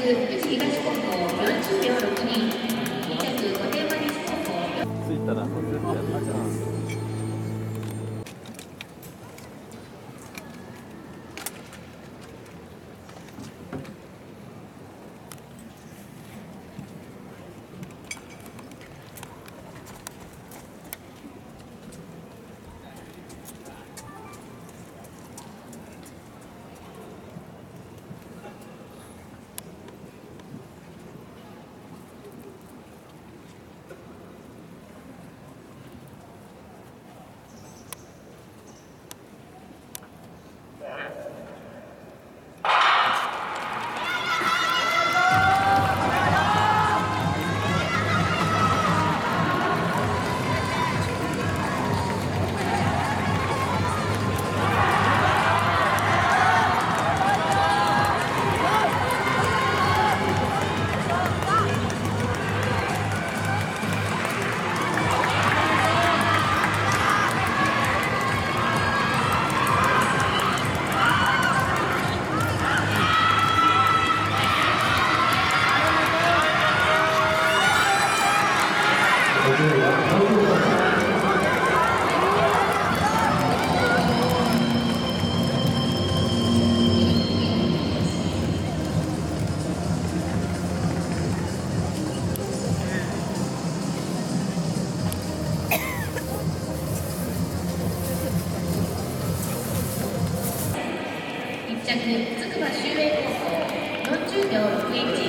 1着、富士東高校40秒62、高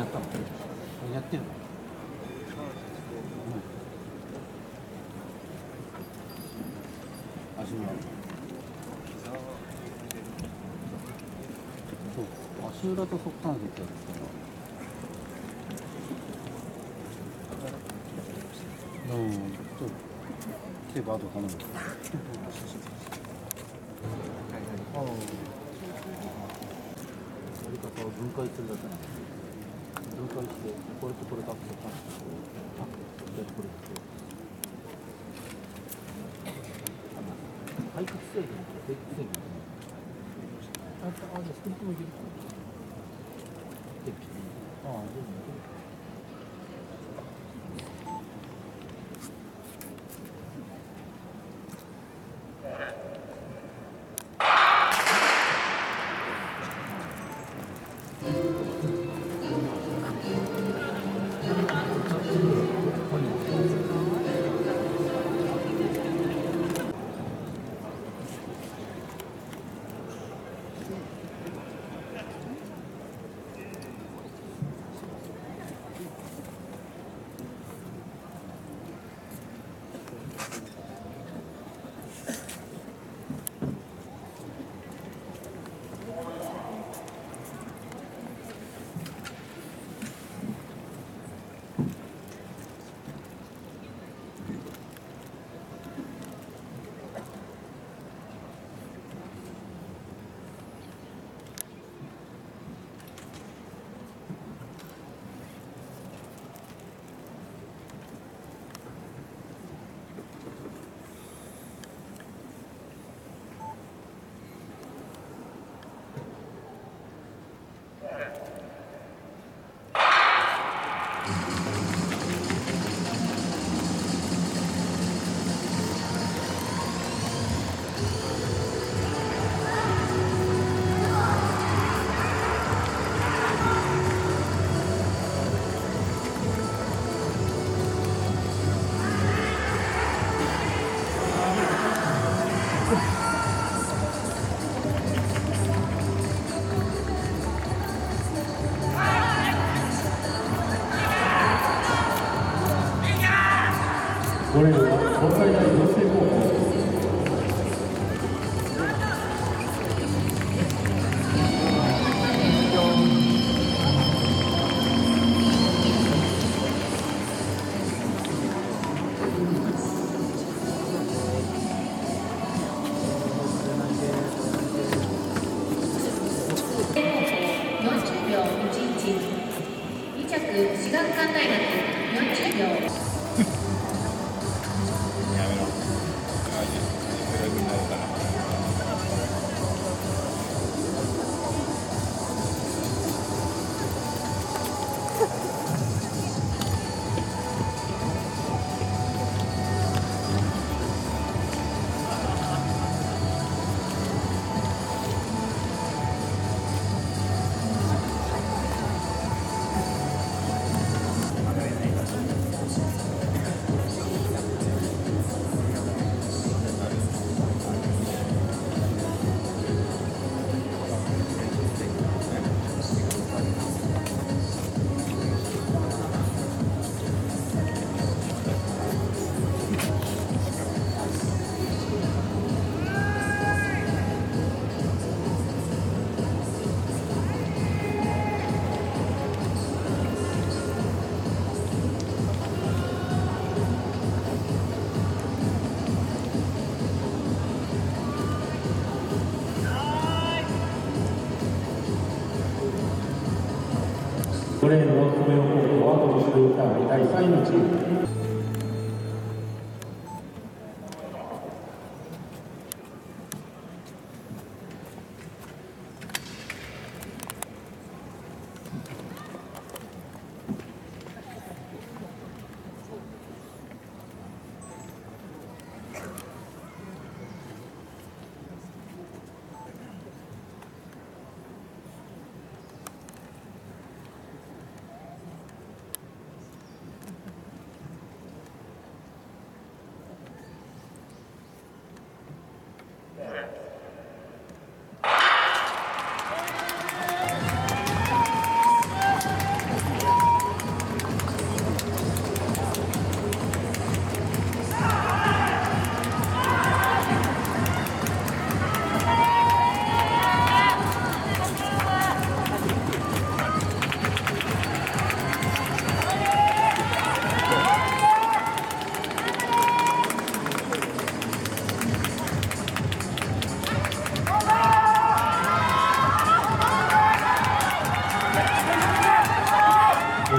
やったの？やってんの？足裏足裏と側関節やったらうんちょっと手バー。ド頼むああやり方分解するだけなんです分解してこれとこれと速乾してあでこれと排屈制限と定期制限あ、あ、じゃあ、スクリプトもいけるかな。ああ、でも志願館大学 5レーンの東洋高校は今年のインターハイ第3のチームで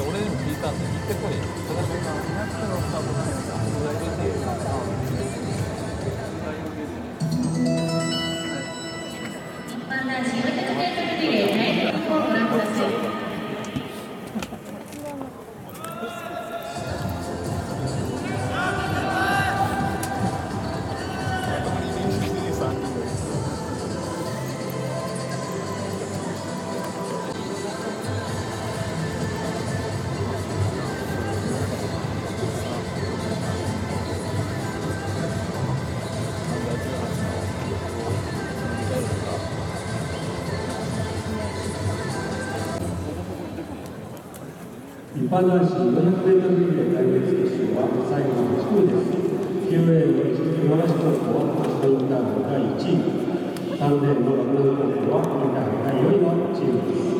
俺にも聞いたんで行ってこいそ般男子 400m リレー対決決勝は最後の8組です。9レーンの山梨高校は初のインターハイ第1位、3レーンの洛南高校はインターハイ第4位のチームです。